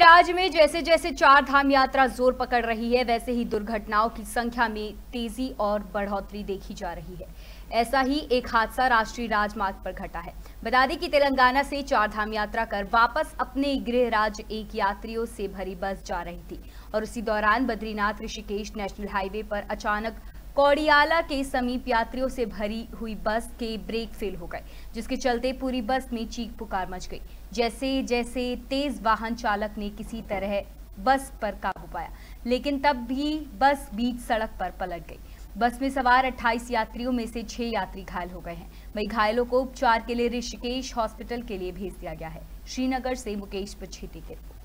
राज्य में जैसे जैसे चार धाम यात्रा ज़ोर पकड़ रही है, वैसे ही दुर्घटनाओं की संख्या में तेज़ी और बढ़ोतरी देखी जा रही है। ऐसा ही एक हादसा राष्ट्रीय राजमार्ग पर घटा है। बता दें कि तेलंगाना से चार धाम यात्रा कर वापस अपने गृह राज्य एक यात्रियों से भरी बस जा रही थी और उसी दौरान बद्रीनाथ, ऋषिकेश नेशनल हाईवे पर अचानक कौड़ियाला के समीप यात्रियों से भरी हुई बस के ब्रेक फेल हो गए, जिसके चलते पूरी बस में चीख पुकार मच गई। जैसे जैसे तेज वाहन चालक ने किसी तरह बस पर काबू पाया, लेकिन तब भी बस बीच सड़क पर पलट गई। बस में सवार 28 यात्रियों में से 6 यात्री घायल हो गए हैं। वही घायलों को उपचार के लिए ऋषिकेश हॉस्पिटल के लिए भेज दिया गया है। श्रीनगर से मुकेश पछेती की रिपोर्ट।